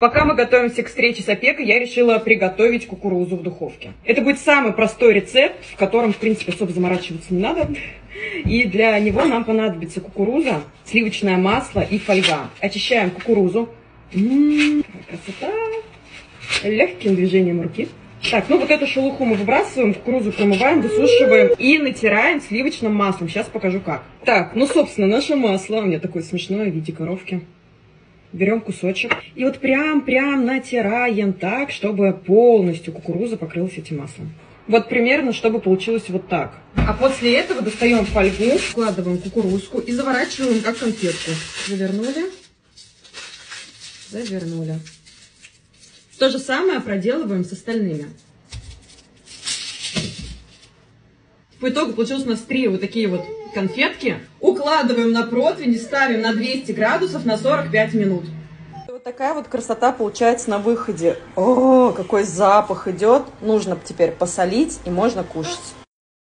Пока мы готовимся к встрече с опекой, я решила приготовить кукурузу в духовке. Это будет самый простой рецепт, в котором, в принципе, особо заморачиваться не надо. И для него нам понадобится кукуруза, сливочное масло и фольга. Очищаем кукурузу. М-м, красота! Легким движением руки. Так, ну вот эту шелуху мы выбрасываем, кукурузу промываем, высушиваем и натираем сливочным маслом. Сейчас покажу как. Так, ну, собственно, наше масло, у меня такое смешное в виде коровки берем кусочек и вот прям-прям натираем так, чтобы полностью кукуруза покрылась этим маслом. Вот примерно, чтобы получилось вот так. А после этого достаем фольгу, вкладываем кукурузку и заворачиваем как конфетку. Завернули, завернули. То же самое проделываем с остальными. По итогу получилось у нас три вот такие вот конфетки. Укладываем на противень ставим на 200 градусов на 45 минут. Вот такая вот красота получается на выходе. О, какой запах идет. Нужно теперь посолить и можно кушать.